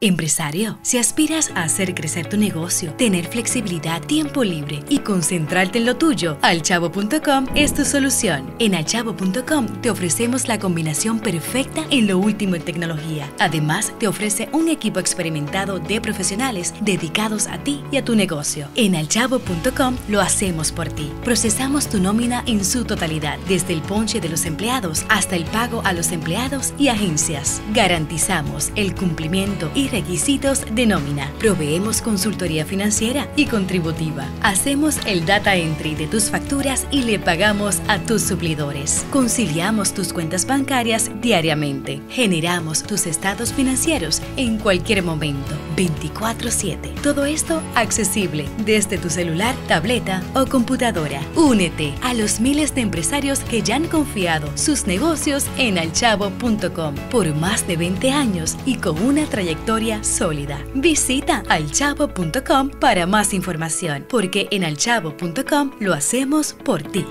Empresario, si aspiras a hacer crecer tu negocio, tener flexibilidad, tiempo libre y concentrarte en lo tuyo, alchavo.com es tu solución. En alchavo.com te ofrecemos la combinación perfecta en lo último en tecnología. Además, te ofrece un equipo experimentado de profesionales dedicados a ti y a tu negocio. En alchavo.com lo hacemos por ti. Procesamos tu nómina en su totalidad, desde el ponche de los empleados hasta el pago a los empleados y agencias. Garantizamos el cumplimiento y requisitos de nómina. Proveemos consultoría financiera y contributiva. Hacemos el data entry de tus facturas y le pagamos a tus suplidores. Conciliamos tus cuentas bancarias diariamente. Generamos tus estados financieros en cualquier momento, 24/7. Todo esto accesible desde tu celular, tableta o computadora. Únete a los miles de empresarios que ya han confiado sus negocios en alchavo.com por más de 20 años y con una trayectoria sólida. Visita alchavo.com para más información, porque en alchavo.com lo hacemos por ti.